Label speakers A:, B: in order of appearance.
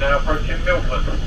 A: now approaching Milford.